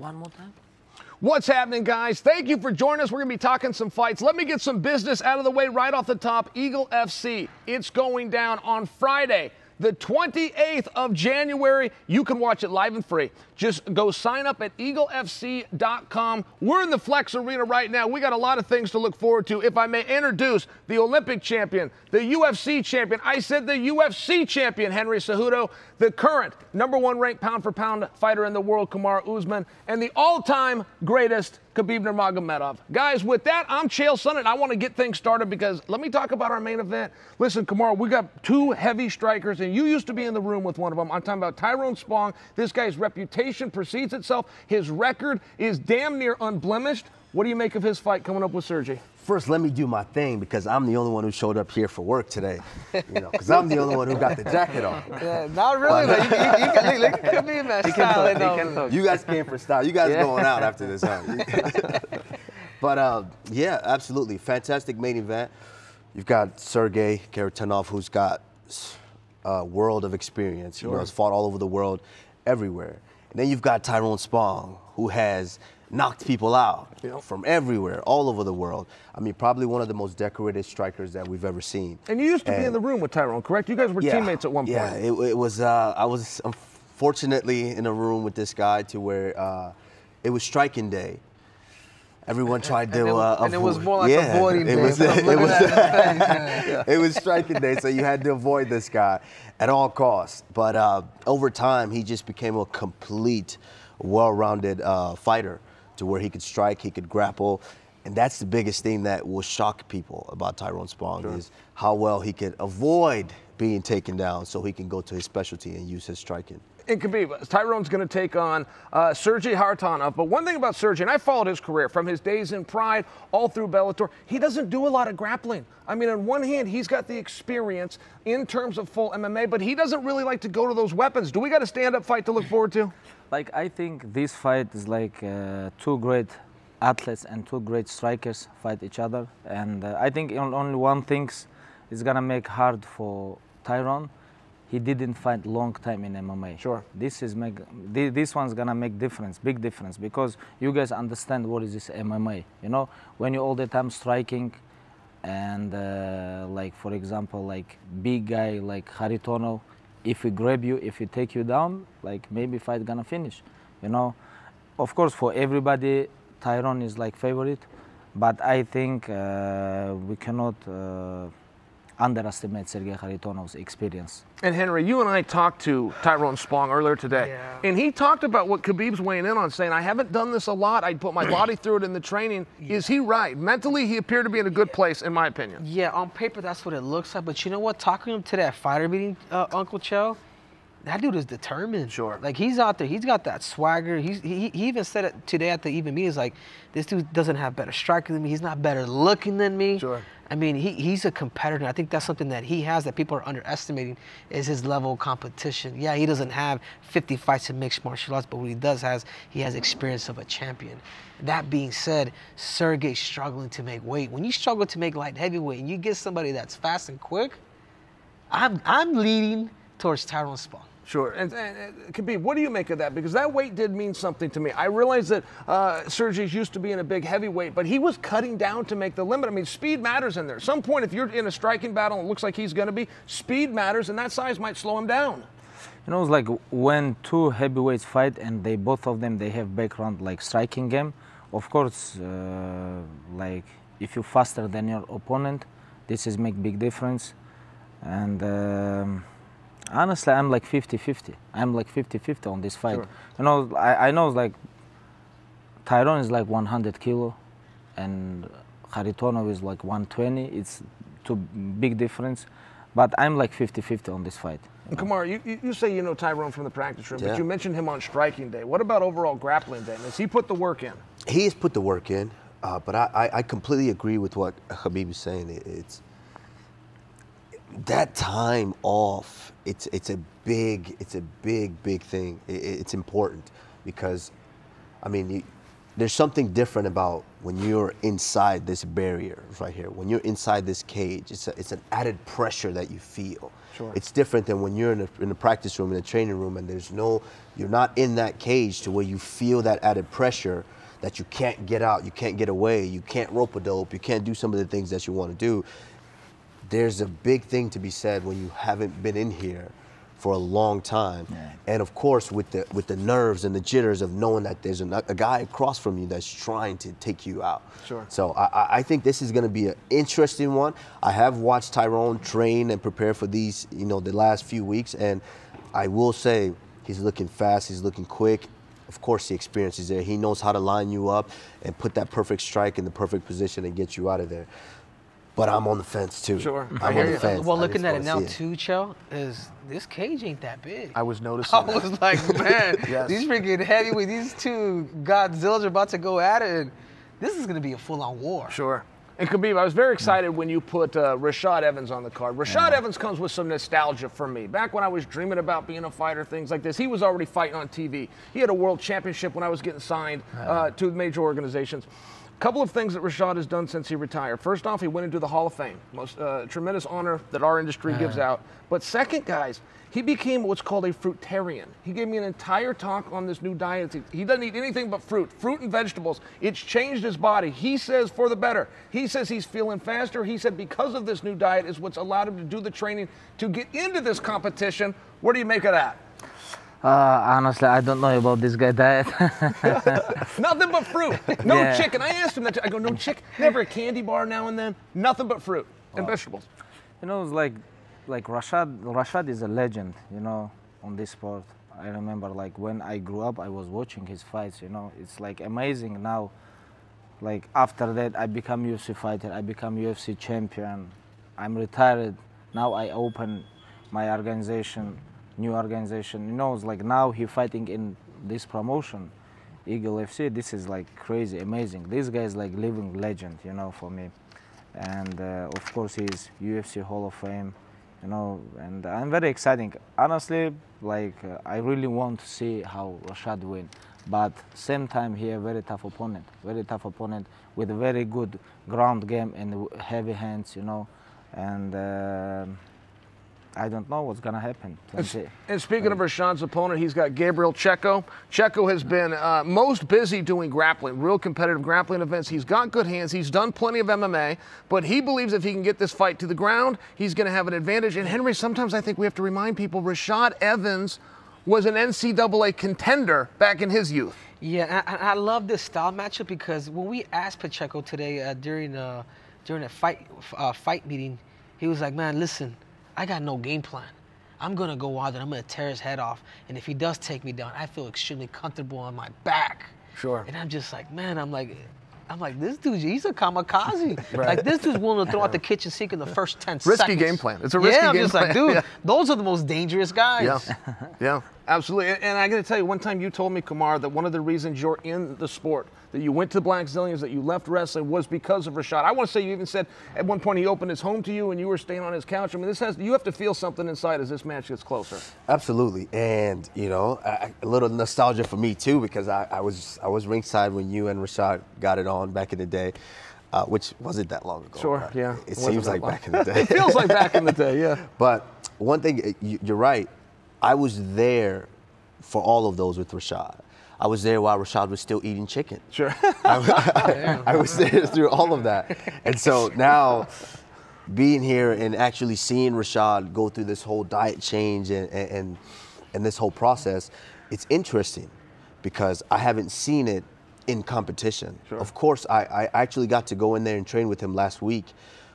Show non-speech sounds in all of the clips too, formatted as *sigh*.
one more time. What's happening, guys? Thank you for joining us. We're going to be talking some fights. Let me get some business out of the way right off the top. Eagle FC, it's going down on Friday the 28th of January. You can watch it live and free. Just go sign up at eaglefc.com. We're in the Flex Arena right now. We got a lot of things to look forward to. If I may introduce the Olympic champion, the UFC champion, I said the UFC champion, Henry Cejudo, the current number one ranked pound for pound fighter in the world, Kamaru Usman, and the all time greatest Khabib Nurmagomedov. Guys, with that, I'm Chael Sonnen. I want to get things started because let me talk about our main event. Listen, Kamaru, we got two heavy strikers, and you used to be in the room with one of them. I'm talking about Tyrone Spong. This guy's reputation precedes itself. His record is damn near unblemished. What do you make of his fight coming up with Sergey? First, let me do my thing because I'm the only one who showed up here for work today. You know, because I'm the only one who got the jacket on. *laughs* Yeah, not really, but you, you, you, can, look, look at me, man. *laughs* He can talk, he can talk. You guys came for style. You guys yeah. going out after this, huh? *laughs* but uh, yeah, absolutely. Fantastic main event. You've got Sergey Kharitonov, who's got a world of experience. Sure. You know, has fought all over the world, everywhere. And then you've got Tyrone Spong, who has knocked people out know, from everywhere, all over the world. I mean, probably one of the most decorated strikers that we've ever seen. And you used to and, be in the room with Tyrone, correct? You guys were yeah, teammates at one point. Yeah, it, it was. Uh, I was unfortunately in a room with this guy to where uh, it was striking day. Everyone tried *laughs* to and, uh, and it was more like yeah, avoiding it day. Was, *laughs* it, was, *laughs* it was striking day, so you had to avoid this guy at all costs. But uh, over time, he just became a complete, well-rounded uh, fighter to where he could strike, he could grapple. And that's the biggest thing that will shock people about Tyrone Spong sure. is how well he could avoid being taken down so he can go to his specialty and use his striking. And Khabib, Tyrone's going to take on uh, Sergey Kharitonov. But one thing about Sergey, and I followed his career from his days in Pride all through Bellator, he doesn't do a lot of grappling. I mean, on one hand, he's got the experience in terms of full MMA, but he doesn't really like to go to those weapons. Do we got a stand-up fight to look forward to? Like I think this fight is like uh, two great athletes and two great strikers fight each other, and uh, I think only one thing is gonna make hard for Tyrone. He didn't fight long time in MMA. Sure. This is make this one's gonna make difference, big difference, because you guys understand what is this MMA. You know, when you all the time striking, and uh, like for example, like big guy like Kharitonov, if we grab you, if we take you down, like maybe fight gonna finish, you know. Of course, for everybody, Tyrone is like favorite, but I think uh, we cannot uh, underestimate Sergey Kharitonov's experience. And Henry, you and I talked to Tyrone Spong earlier today, yeah. and he talked about what Khabib's weighing in on, saying, I haven't done this a lot. I put my *clears throat* body through it in the training. Yeah. Is he right? Mentally, he appeared to be in a good place, in my opinion. Yeah, on paper, that's what it looks like. But you know what? Talking to that fighter meeting, uh, Uncle Chael, that dude is determined. Sure. Like he's out there. He's got that swagger. He's, he, he even said it today at the even meetings. Like this dude doesn't have better striker than me. He's not better looking than me. Sure. I mean, he, he's a competitor. I think that's something that he has that people are underestimating is his level of competition. Yeah, he doesn't have 50 fights in mixed martial arts, but what he does has he has experience of a champion. That being said, Sergey's struggling to make weight. When you struggle to make light heavyweight and you get somebody that's fast and quick, I'm I'm leading towards Tyrone Spong. Sure. And, and, Khabib, what do you make of that? Because that weight did mean something to me. I realize that uh, Sergey's used to being a big heavyweight, but he was cutting down to make the limit. I mean, speed matters in there. At some point, if you're in a striking battle and it looks like he's going to be, speed matters, and that size might slow him down. You know, it's like when two heavyweights fight and they both of them they have background like striking game. Of course, uh, like if you're faster than your opponent, this is make big difference. And um, honestly, I'm like 50-50. I'm like 50-50 on this fight. Sure. You know, I, I know like Tyrone is like 100 kilo, and Kharitonov is like 120. It's too big difference, but I'm like 50-50 on this fight. And Kamar, you, you say you know Tyrone from the practice room, yeah. but you mentioned him on striking day. What about overall grappling day? Has he put the work in? He has put the work in, uh, but I, I, completely agree with what Khabib is saying. It's that time off, it's it's a big it's a big big thing. It, it's important because, I mean, you, there's something different about when you're inside this barrier right here. When you're inside this cage, it's a, it's an added pressure that you feel. Sure. It's different than when you're in a, in a practice room in a training room and there's no you're not in that cage to where you feel that added pressure that you can't get out, you can't get away, you can't rope a dope, you can't do some of the things that you want to do. There's a big thing to be said when you haven't been in here for a long time, Yeah. and of course with the with the nerves and the jitters of knowing that there's a, a guy across from you that's trying to take you out. Sure. So I, I- I think this is going to be an interesting one. I have watched Tyrone train and prepare for these, you know, the last few weeks, and I will say he's looking fast. He's looking quick. Of course, the experience is there. He knows how to line you up and put that perfect strike in the perfect position and get you out of there. But I'm on the fence too. Sure. I I'm hear on the fence. Well, I looking at it now see too, Cho, is this cage ain't that big. I was noticing. *laughs* I that. was like, *laughs* man, Yes. these freaking heavyweight, these two Godzillas are about to go at it. And this is gonna be a full-on war. Sure. And Khabib, I was very excited when you put uh, Rashad Evans on the card. Rashad Evans comes with some nostalgia for me. Back when I was dreaming about being a fighter, things like this, he was already fighting on TV. He had a world championship when I was getting signed uh, to major organizations. Couple of things that Rashad has done since he retired. First off, he went into the Hall of Fame, most uh, tremendous honor that our industry gives out. But second, guys, he became what's called a fruitarian. He gave me an entire talk on this new diet. He- He doesn't eat anything but fruit, fruit and vegetables. It's changed his body. He says for the better. He says he's feeling faster. He said because of this new diet is what's allowed him to do the training to get into this competition. What do you make of that? Uh, honestly, I don't know about this guy diet. *laughs* Nothing but fruit. No Yeah. chicken. I asked him that. I go, no chicken. Never a candy bar now and then. Nothing but fruit and vegetables. you know, it's like like Rashad. Rashad is a legend. You know, on this sport. I remember like when I grew up, I was watching his fights. You know, it's like amazing now. Like after that, I become UFC fighter. I become UFC champion. I'm retired. Now I open my organization, new organization. You know, it's like now he fighting in this promotion, Eagle FC. This is like crazy, amazing. This guy is like living legend. You know, for me and uh, of course he's UFC Hall of Fame, you know, and I'm very exciting. Honestly, like uh, I really want to see how Rashad win, but same time he a very tough opponent, very tough opponent with a very good ground game and heavy hands, you know, and um I don't know what's gonna happen. Let's see. And speaking of Rashad's opponent, he's got Gabriel Checo. Checo has been uh, most busy doing grappling, real competitive grappling events. He's got good hands. He's done plenty of MMA, but he believes if he can get this fight to the ground, he's going to have an advantage. And Henry, sometimes I think we have to remind people Rashad Evans was an NCAA contender back in his youth. Yeah, and I, I love this style matchup because when we asked Pacheco today uh, during uh, during a fight uh, fight meeting, he was like, "Man, listen, I got no game plan. I'm gonna go out there. I'm gonna tear his head off, and if he does take me down, I feel extremely comfortable on my back." Sure. And I'm just like, man, I'm like. I'm like, this dude, he's a kamikaze. *laughs* Like, this dude's willing to throw out the *laughs* kitchen sink in the first 10 Risky seconds. game plan. It's a risky game plan. yeah, I'm game just like, dude, *laughs* Yeah. those are the most dangerous guys. Yeah, yeah, absolutely. And, I got to tell you, one time you told me, Kumar, that one of the reasons you're in the sport, that you went to the Blackzilians, that you left wrestling, was because of Rashad. I want to say you even said at one point he opened his home to you and you were staying on his couch. I mean, this has you have to feel something inside as this match gets closer. Absolutely, and you know, I- a little nostalgia for me too because I, I was I was ringside when you and Rashad got it on back in the day, uh, which wasn't that long ago. Sure, yeah. It It seems like long. back in the *laughs* day. It feels like back in the day, yeah. *laughs* But one thing, you- you're right. I was there for all of those with Rashad. I was there while Rashad was still eating chicken. Sure. I, I was there through all of that. And so now being here and actually seeing Rashad go through this whole diet change and, and, and, and this whole process, it's interesting because I haven't seen it in competition. Of course, I, I actually got to go in there and train with him last week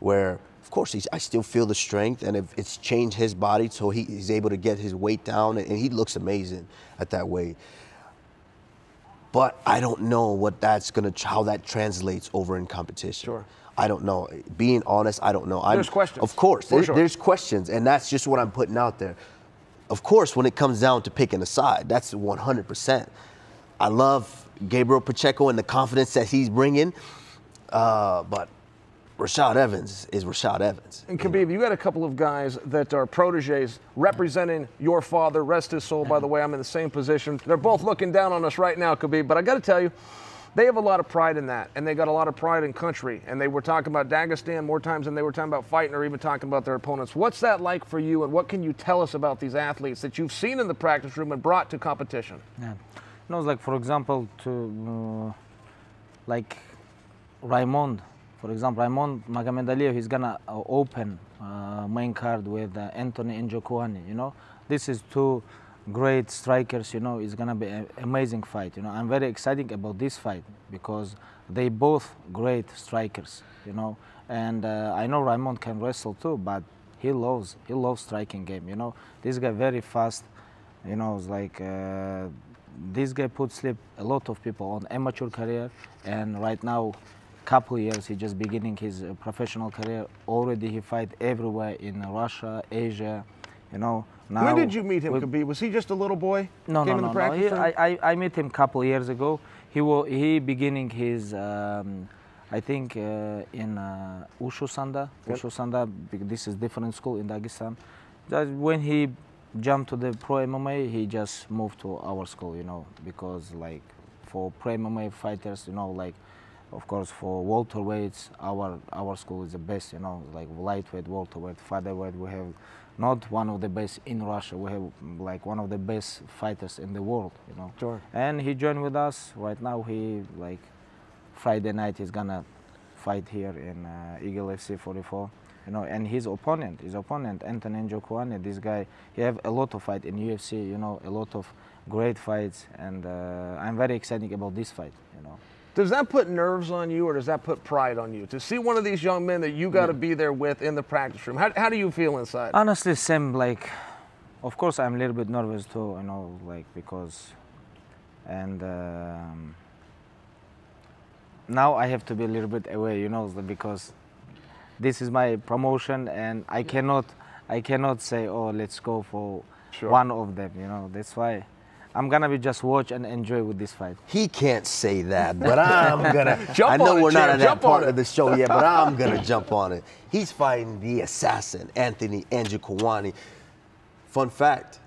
where, of course, he's, I still feel the strength and it's changed his body so he, he's able to get his weight down and, he looks amazing at that weight but I don't know what that's gonna how that translates over in competition. Sure. I don't know. Being honest, I don't know. I'm- questions, Of course, there- sure. there's questions, and that's just what I'm putting out there. Of course, when it comes down to picking a side, that's 100%. I love Gabriel Pacheco and the confidence that he's bringing, uh, but Rashad Evans is Rashad Evans. And Khabib, you got a couple of guys that are proteges representing your father. Rest his soul, by the way. I'm in the same position. They're both looking down on us right now, Khabib. But I got to tell you, they have a lot of pride in that, and they got a lot of pride in country. And they were talking about Dagestan more times than they were talking about fighting or even talking about their opponents. What's that like for you, and what can you tell us about these athletes that you've seen in the practice room and brought to competition? Yeah. You know, like for example, to uh, like Raymond, for example, Raymond Magomedaliev, he's gonna uh, open uh, main card with uh, Anthony Njokuani. You know, this is two great strikers. You know, it's gonna be an amazing fight. You know, I'm very excited about this fight because they both great strikers. You know, and uh, I know Raymond can wrestle too, but he loves he loves striking game. You know, this guy very fast. You know, it's like uh, this guy put sleep a lot of people on amateur career, and right now, couple years he just beginning his uh, professional career. Already he fight everywhere in Russia, Asia. You know. Now when did you meet him, we- Khabib? Was he just a little boy? no, Came no, no, no. He? I, I, I met him a couple years ago. He was he beginning his, um, I think uh, in uh, Ushu Sanda. Yep. Ushu Sanda. This is different school in Dagestan. Just when he jumped to the pro MMA, he just moved to our school. You know, because like for pro MMA fighters, you know, like of course for welterweights, our our school is the best. You know, like lightweight, welterweight, featherweight. We have not one of the best in Russia. We have like one of the best fighters in the world. You know. Sure. And he joined with us. Right now, he like Friday night he's gonna fight here in uh, Eagle FC 44. You know, and his opponent, his opponent Anthony Njokuani, this guy, he have a lot of fight in UFC. You know, a lot of great fights, and uh, I'm very excited about this fight. Does that put nerves on you or does that put pride on you? To see one of these young men that you got to be there with in the practice room, how, how do you feel inside? Honestly, same. Like, of course, I'm a little bit nervous too. You know, like because, and um, now I have to be a little bit away. You know, because this is my promotion, and I cannot, I cannot say, oh, let's go for Sure. one of them. You know, that's why. I'm gonna be just watch and enjoy with this fight. He can't say that, but I'm *laughs* gonna. Jump I know on we're not Chair, at that part of the show yet, but I'm gonna *laughs* jump on it. He's fighting the assassin, Anthony Njokuani. Fun fact: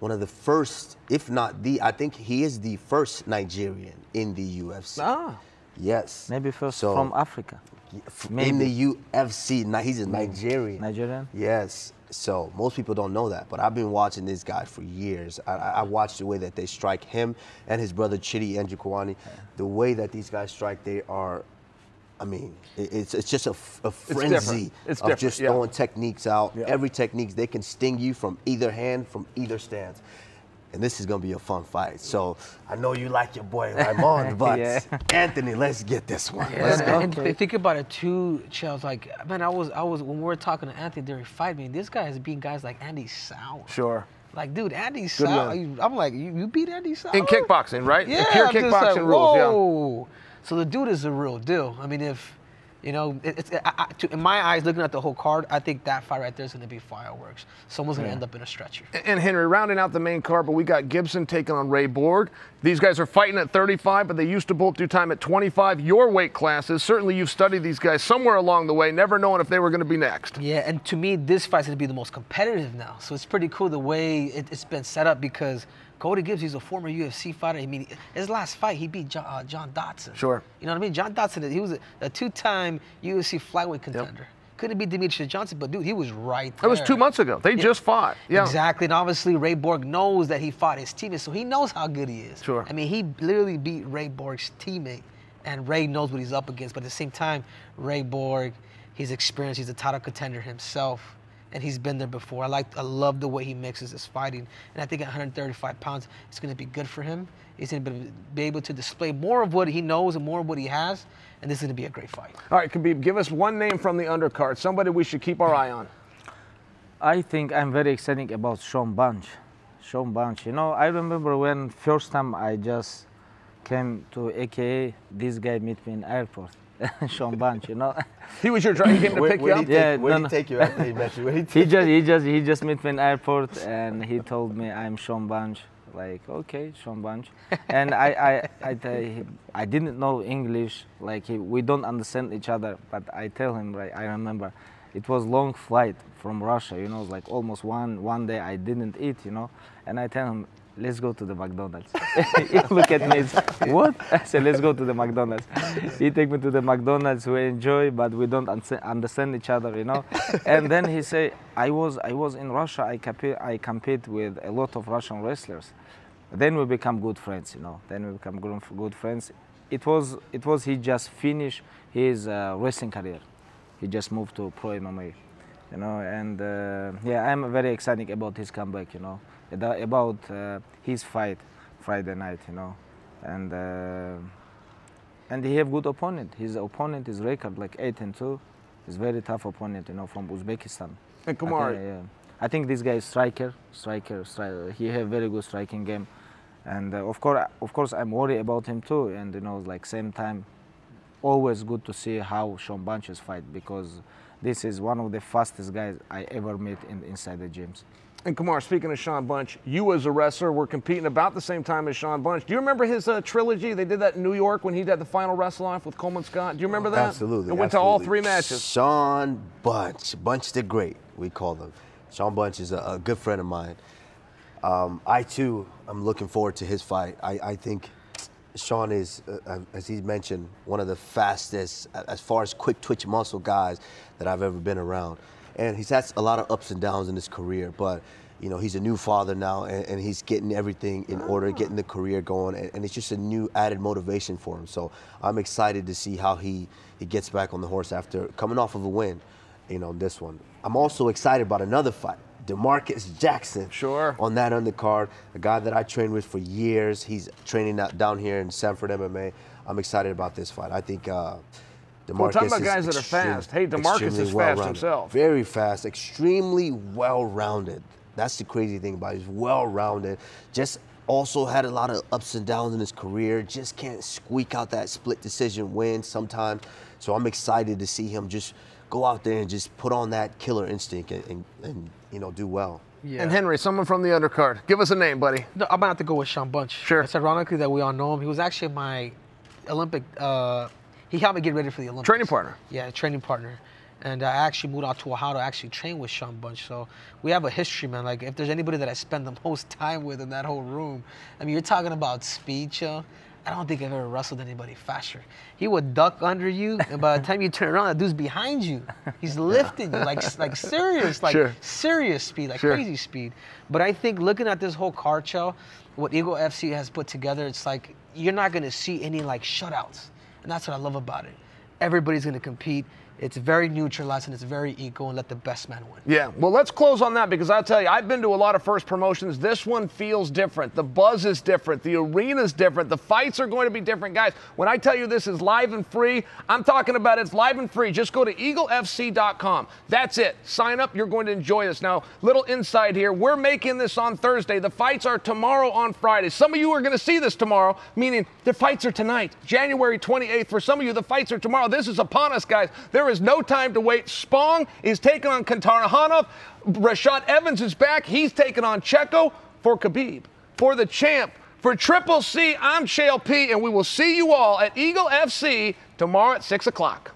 one of the first, if not the, I think he is the first Nigerian in the UFC. ah, Yes. Maybe first So, from Africa, f- in the UFC. Ni- He's a Nigerian. Nigerian. Yes. So most people don't know that, but I've been watching this guy for years. I, I watched the way that they strike him and his brother Chidi Njokuani. The way that these guys strike, they are. I mean, it's it's just a, different. frenzy It's of different, just yeah. throwing techniques out. Yeah. Every technique they can sting you from either hand, from either stance. And this is gonna be a fun fight. So I know you like your boy Raymond, *laughs* but Yeah. Anthony, let's get this one. Yeah, Let's go. and think about it too, Chels. Like, man, I was, I was when we were talking to Anthony during fight meeting. This guy has beaten guys like Andy Souwer. sure. Like, dude, Andy Good Souwer. I'm like, you, you beat Andy Souwer In kickboxing, right? Yeah, Pure I'm just kickboxing like, rules, yeah. So the dude is the real deal. I mean, if you know, it, it's I, I, to, in my eyes, looking at the whole card, I think that fight right there is going to be fireworks. Someone's going to end up in a stretcher. And Henry, rounding out the main card, but we got Gibson taking on Ray Borg. These guys are fighting at 35, but they used to both do time at 25. Your weight classes, certainly you've studied these guys somewhere along the way, never knowing if they were going to be next. Yeah, and to me, this fight's gonna be the most competitive now. So it's pretty cool the way it, it's been set up because Cody Gibbs, he's a former UFC fighter. I mean, his last fight, he beat John, uh, John Dodson. Sure. You know what I mean? John Dodson, he was a, a two-time UFC flyweight contender. Couldn't beat Demetrious Johnson, but dude, he was right That there. was two months ago. They just fought. Yeah. Exactly, and obviously Ray Borg knows that he fought his teammate, so he knows how good he is. Sure. I mean, he literally beat Ray Borg's teammate, and Ray knows what he's up against. But at the same time, Ray Borg, he's experienced. He's a title contender himself, and he's been there before. I like, I love the way he mixes his fighting, and I think at 135 pounds, it's going to be good for him. He's going to be able to display more of what he knows and more of what he has, and this is going to be a great fight. All right, Khabib, give us one name from the undercard, somebody we should keep our eye on. I think I'm very excited about Sean Bunch. Sean Bunch. You know, I remember when first time I just came to AKA, this guy met me in airport. *laughs* Sean Bunch, you know. He was your driver. He came to Where, pick you where'd up. he take, Yeah, where'd no, he no. take you after he met you? He *laughs* he just he just he just met me in airport and he told me I'm Sean Bunch. Like okay, Sean Bunch, and I I I, tell him, I didn't know English. Like he, we don't understand each other. But I tell him right. I remember, it was long flight from Russia. You know, like almost one one day I didn't eat. You know, and I tell him let's go to the McDonald's. *laughs* he look at me, what? I said, let's go to the McDonald's. He take me to the McDonald's. We enjoy, but we don't understand each other, you know. and then he say, I was I was in Russia. I compete I compete with a lot of Russian wrestlers. Then we become good friends, you know. Then we become good, good friends. It was it was he just finished his uh, wrestling career. He just moved to pro MMA, you know. And uh, yeah, I'm very excited about his comeback, you know about uh, his fight Friday night, you know, and uh, and he have good opponent. His opponent is record like eight and two. He's very tough opponent, you know, from Uzbekistan. And Kamaru, I think, yeah. I think this guy is striker, striker, striker. He have very good striking game, and uh, of course, of course, I'm worried about him too. And you know, like same time, always good to see how Sean Bunches fight because this is one of the fastest guys I ever met in, inside the gyms. And Kamar, speaking of Sean Bunch, you as a wrestler were competing about the same time as Sean Bunch. Do you remember his uh, trilogy? They did that in New York when he did the final wrestle off with Coleman Scott. Do you remember that? Absolutely. It went absolutely. to all three matches. Sean Bunch, Bunch the Great, we call him. Sean Bunch is a, a good friend of mine. Um, I too am looking forward to his fight. I, I think Sean is, uh, as he mentioned, one of the fastest, as far as quick twitch muscle guys that I've ever been around and he's had a lot of ups and downs in his career, but you know, he's a new father now and, and he's getting everything in order, getting the career going, and, and, it's just a new added motivation for him. So I'm excited to see how he, he gets back on the horse after coming off of a win, you know, this one. I'm also excited about another fight. Demarques Jackson. Sure. On that undercard, a guy that I trained with for years. He's training out down here in Sanford MMA. I'm excited about this fight. I think uh, Demarques We're talking about guys that are fast. Hey, Demarques is fast himself. Very fast, extremely well-rounded. That's the crazy thing about it. He's well-rounded. Just also had a lot of ups and downs in his career. Just can't squeak out that split decision win sometimes. So I'm excited to see him just go out there and just put on that killer instinct and, and, and you know do well. Yeah. And Henry, someone from the undercard. Give us a name, buddy. No, I'm gonna have to go with Sean Bunch. Sure. It's ironically that we all know him. He was actually my Olympic uh, he helped me get ready for the Olympics. Training partner. Yeah, training partner. And I actually moved out to Ohio to actually train with Sean Bunch. So we have a history, man. Like, if there's anybody that I spend the *laughs* most time with in that whole room, I mean, you're talking about speed, Joe. I don't think I've ever wrestled anybody faster. He would duck under you, and by the *laughs* time you turn around, that dude's behind you. He's lifting you, like like serious, like sure. serious speed, like sure. crazy speed. But I think looking at this whole card show, what Eagle FC has put together, it's like you're not gonna see any like shutouts. And that's what I love about it. Everybody's to compete. It's very neutralized and it's very equal and let the best man win. Yeah, well, let's close on that because I'll tell you, I've been to a lot of first promotions. This one feels different. The buzz is different. The arena is different. The fights are going to be different. Guys, when I tell you this is live and free, I'm talking about it's live and free. Just go to eaglefc.com. That's it. Sign up. You're going to enjoy this. Now, little insight here. We're making this on Thursday. The fights are tomorrow on Friday. Some of you are going to see this tomorrow, meaning the fights are tonight, January 28th. For some of you, the fights are tomorrow. This is upon us, guys. There is no time to wait. Spong is taking on Kharitonov. Rashad Evans is back. He's taking on Checo for Khabib. For the champ, for Triple C, I'm Chael P, and we will see you all at Eagle FC tomorrow at 6 o'clock.